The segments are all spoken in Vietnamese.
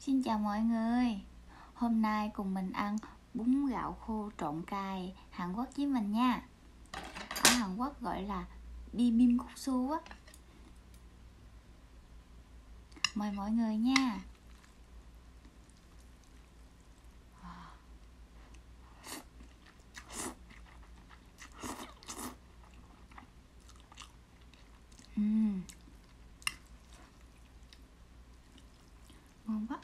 Xin chào mọi người. Hôm nay cùng mình ăn bún gạo khô trộn cay Hàn Quốc với mình nha. Ở Hàn Quốc gọi là bibimbap á. Mời mọi người nha. Mmm Ngon quá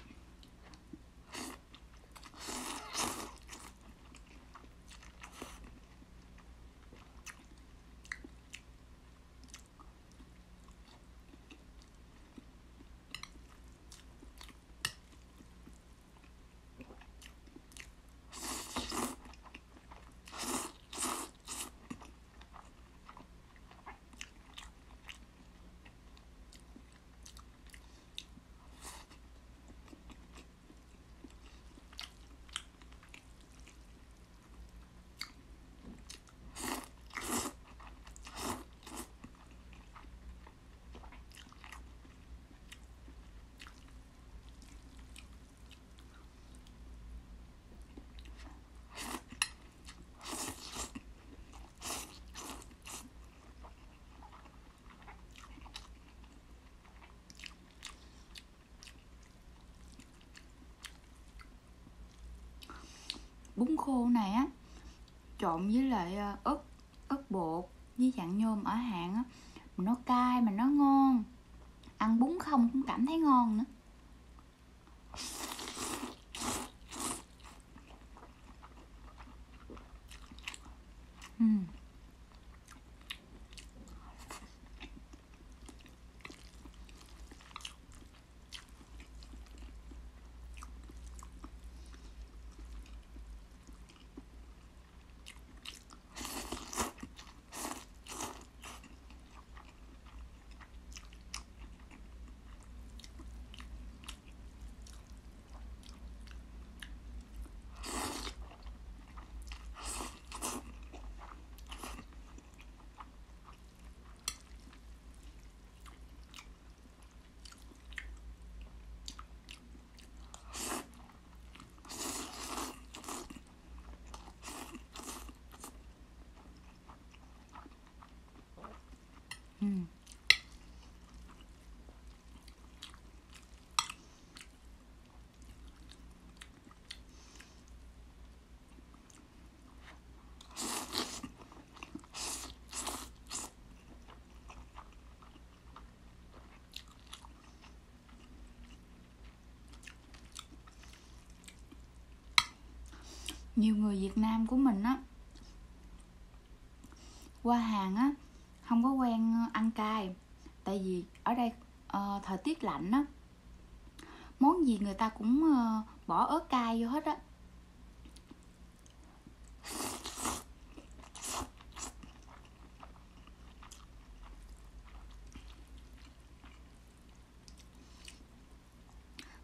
bún khô này á, trộn với lại ờ, ớt ớt bột với dạng nhôm ở hạn á, mà nó cay mà nó ngon, ăn bún không cũng cảm thấy ngon nữa. Nhiều người Việt Nam của mình á qua hàng á không có quen ăn cay. Tại vì ở đây uh, thời tiết lạnh á món gì người ta cũng uh, bỏ ớt cay vô hết á.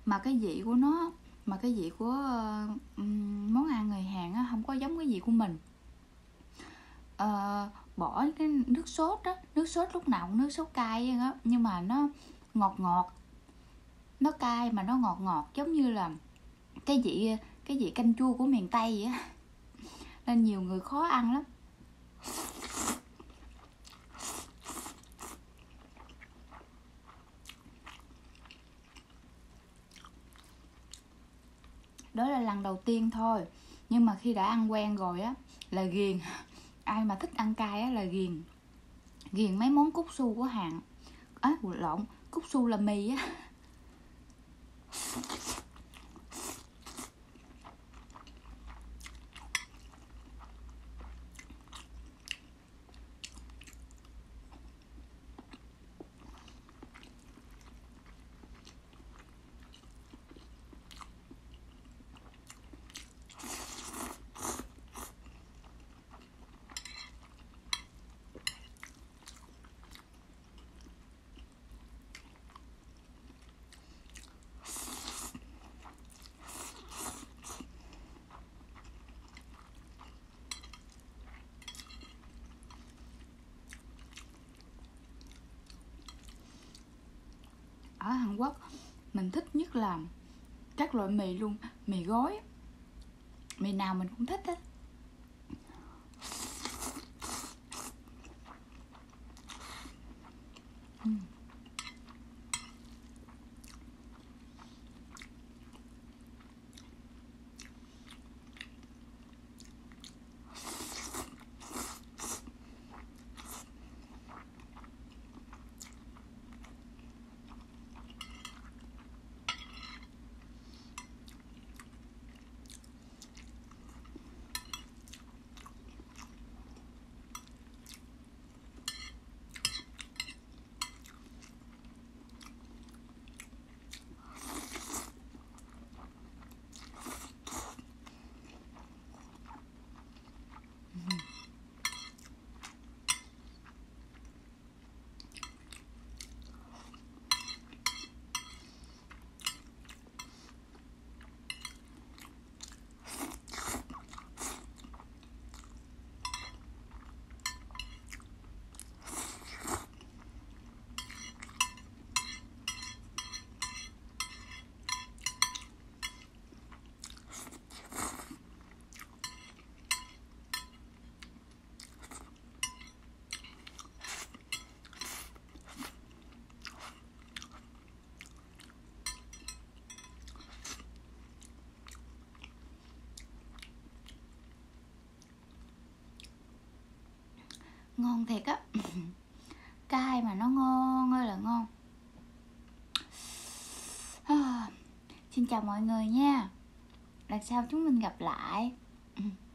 Mà cái vị của nó mà cái vị của uh, món ăn người Hàn á không có giống cái vị của mình. Uh, bỏ cái nước sốt đó nước sốt lúc nào cũng nước sốt cay á nhưng mà nó ngọt ngọt nó cay mà nó ngọt ngọt giống như là cái vị cái vị canh chua của miền tây vậy á. Nên nhiều người khó ăn lắm đó là lần đầu tiên thôi. Nhưng mà khi đã ăn quen rồi á là ghiền. Ai mà thích ăn cay á là ghiền. Ghiền mấy món cúc su của hàng á à, lộn cúc su là mì á. ở Hàn Quốc, mình thích nhất là các loại mì luôn, mì gói mì nào mình cũng thích hết. Ngon thiệt á. Cay mà nó ngon ơi là ngon. À, xin chào mọi người nha. Lần sau chúng mình gặp lại.